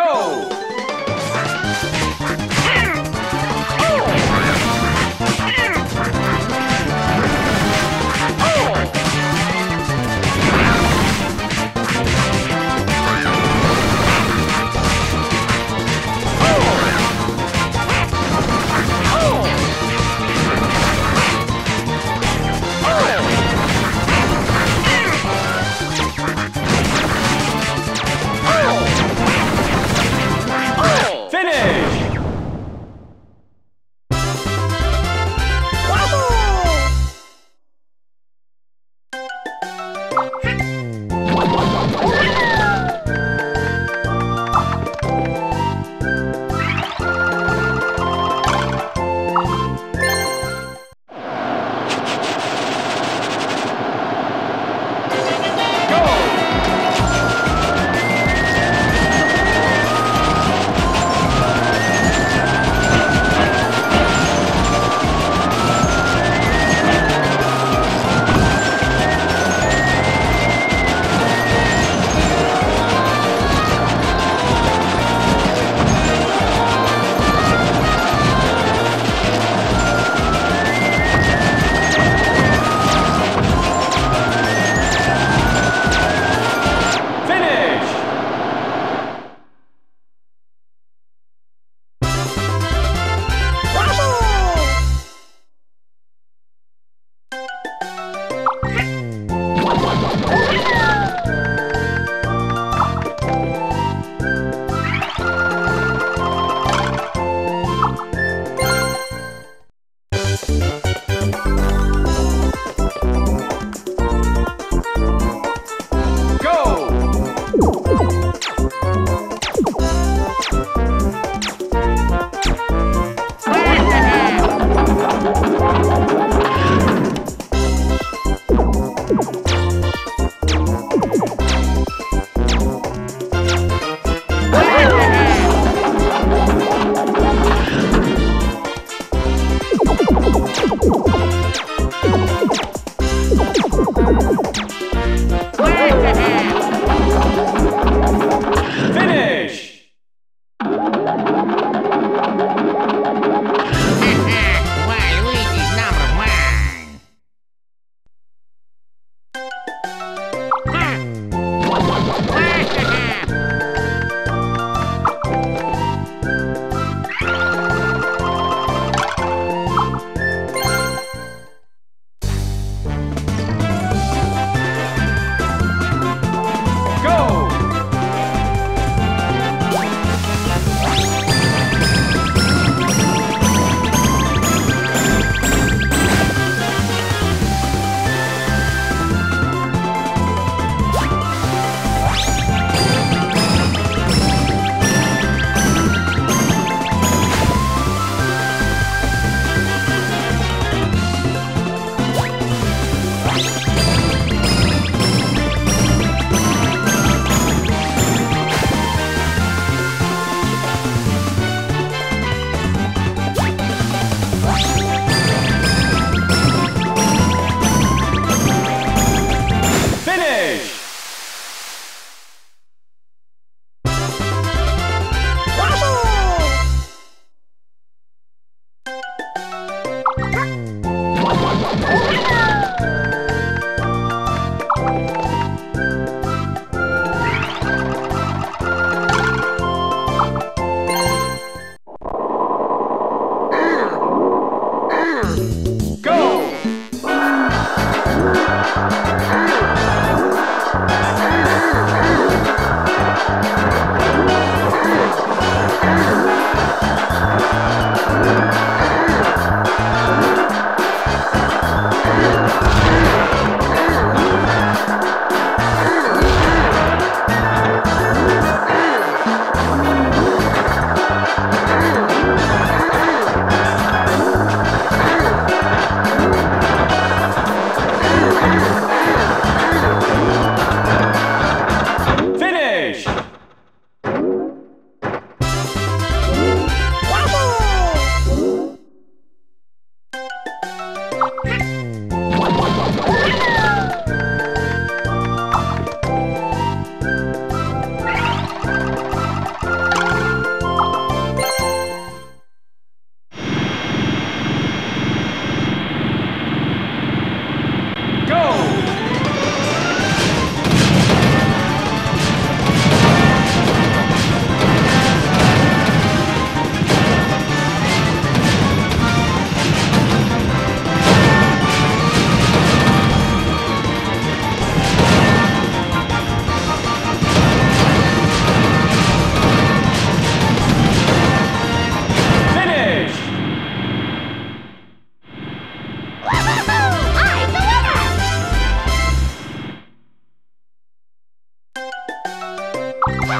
go!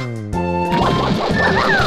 Hum.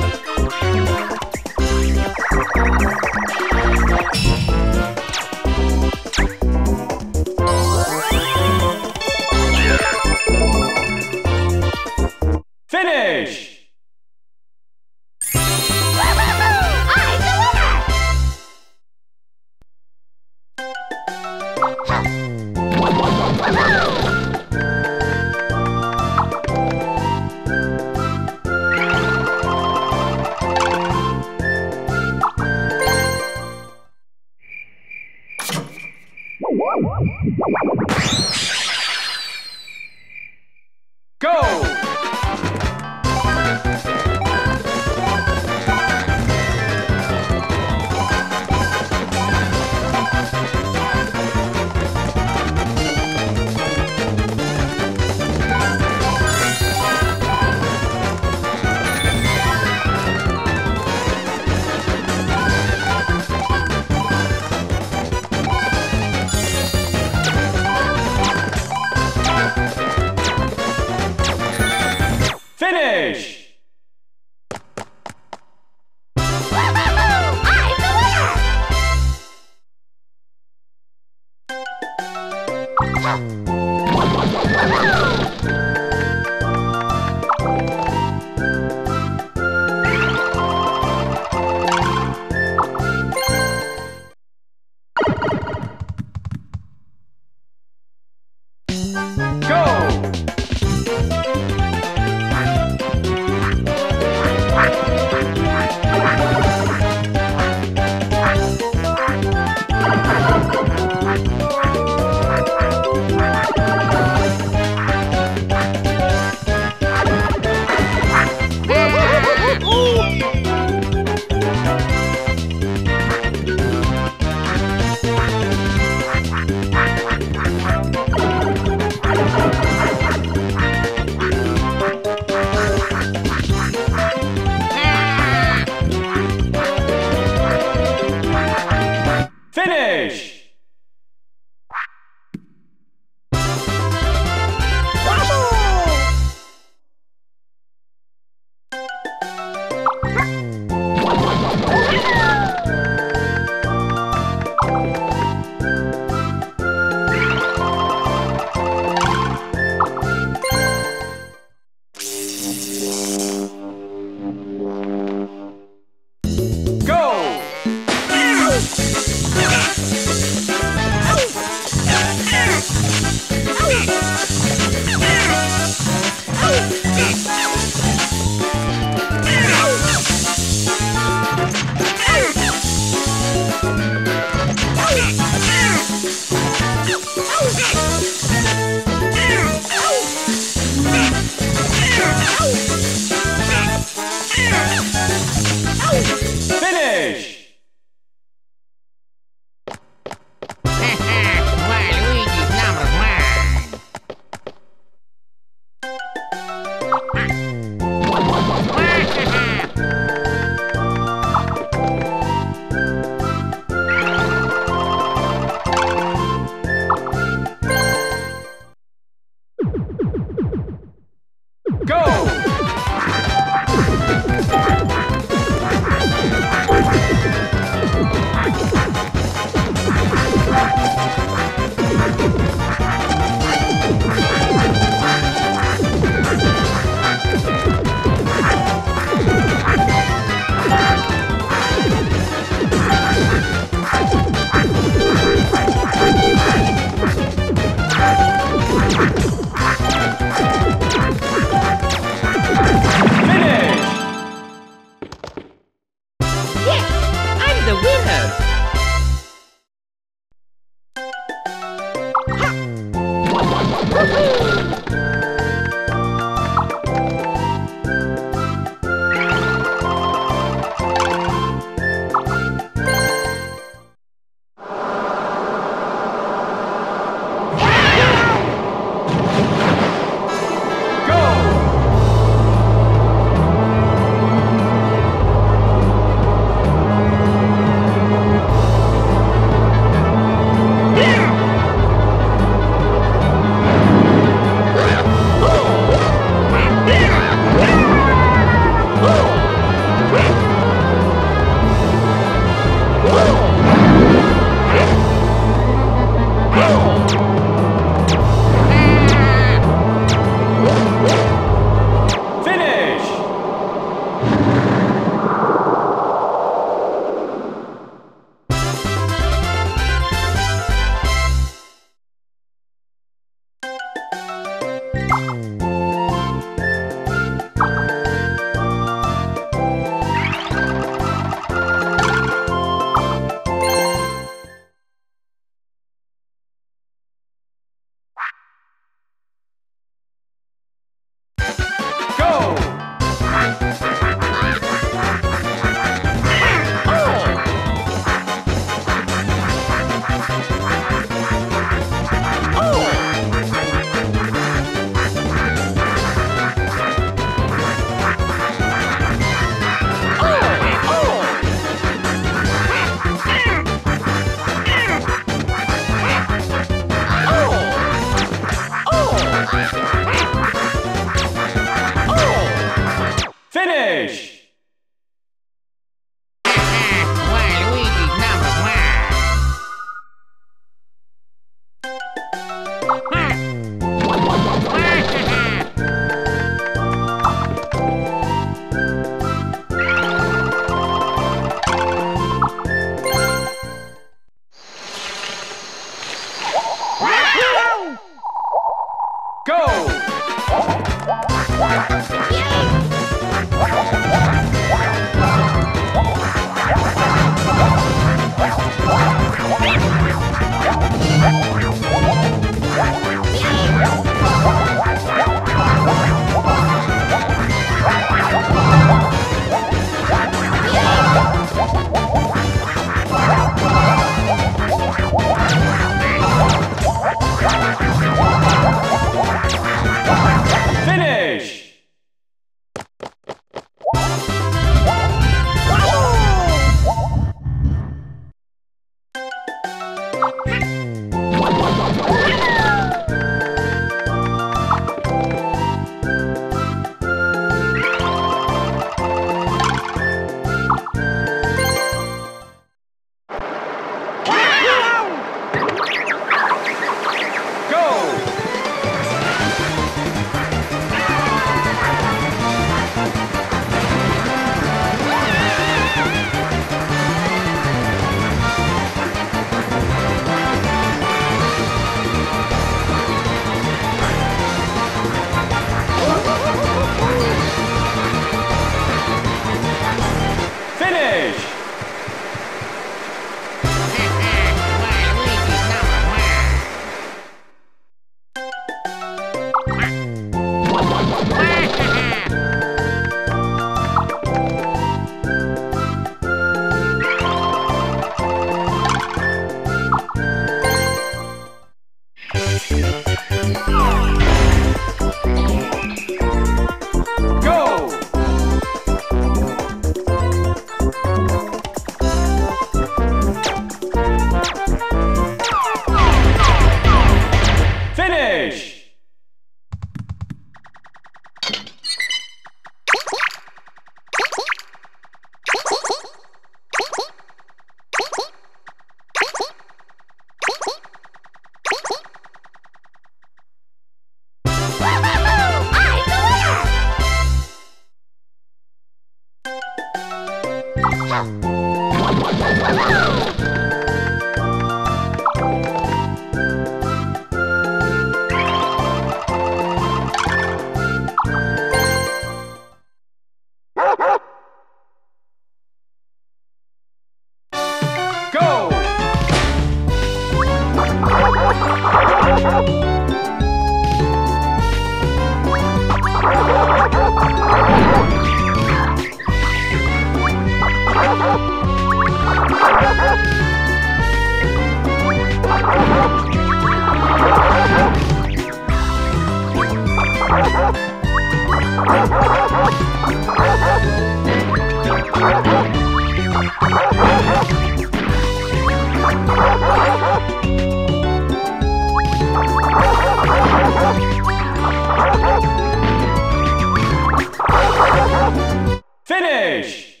Finish!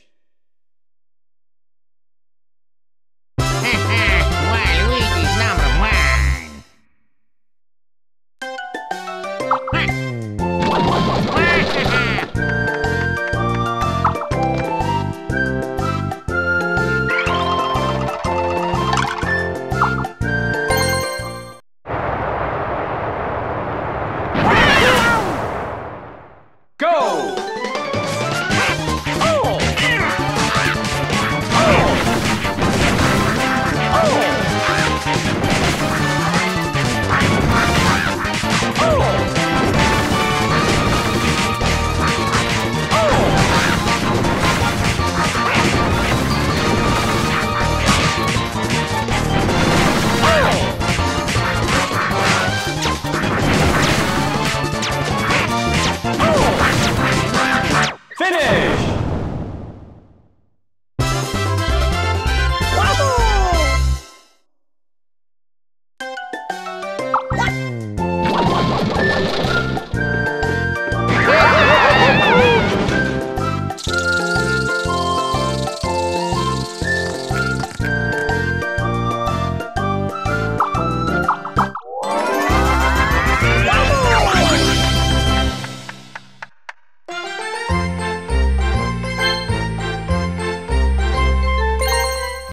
Waluigi number one.